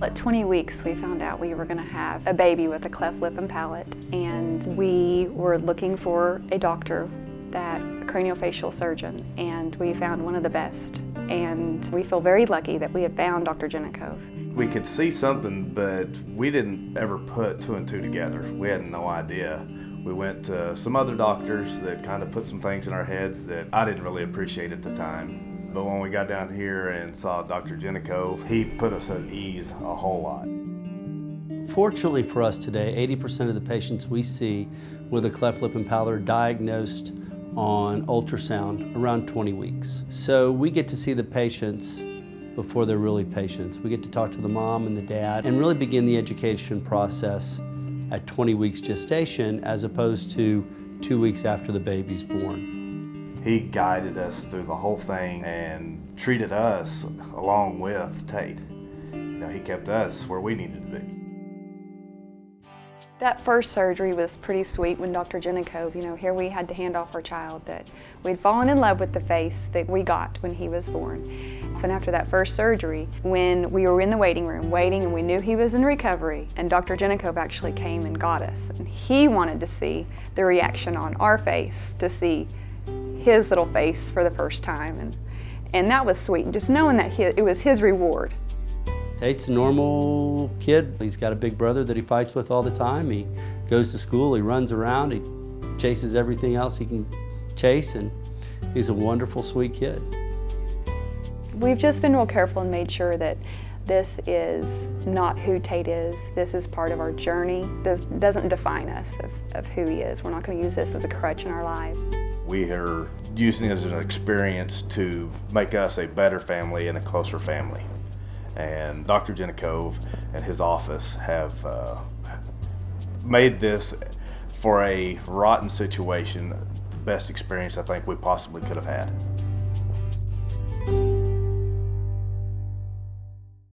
At 20 weeks, we found out we were going to have a baby with a cleft lip and palate, and we were looking for a doctor, that craniofacial surgeon, and we found one of the best. And we feel very lucky that we had found Dr. Genecov. We could see something, but we didn't ever put two and two together. We had no idea. We went to some other doctors that kind of put some things in our heads that I didn't really appreciate at the time. But when we got down here and saw Dr. Genecov, he put us at ease a whole lot. Fortunately for us today, 80% of the patients we see with a cleft lip and palate are diagnosed on ultrasound around 20 weeks. So we get to see the patients before they're really patients. We get to talk to the mom and the dad and really begin the education process at 20 weeks gestation as opposed to two weeks after the baby's born. He guided us through the whole thing and treated us along with Tate. You know, he kept us where we needed to be. That first surgery was pretty sweet when Dr. Genecov, you know, here we had to hand off our child that we'd fallen in love with the face that we got when he was born. And after that first surgery, when we were in the waiting room waiting and we knew he was in recovery, and Dr. Genecov actually came and got us, and he wanted to see the reaction on our face, to see his little face for the first time. And, and that was sweet, just knowing that he, it was his reward. Tate's a normal kid. He's got a big brother that he fights with all the time. He goes to school, he runs around, he chases everything else he can chase, and he's a wonderful, sweet kid. We've just been real careful and made sure that this is not who Tate is. This is part of our journey. This doesn't define us of, of who he is. We're not going to use this as a crutch in our lives. We are using it as an experience to make us a better family and a closer family and Dr. Genecov and his office have uh, made this for a rotten situation the best experience I think we possibly could have had.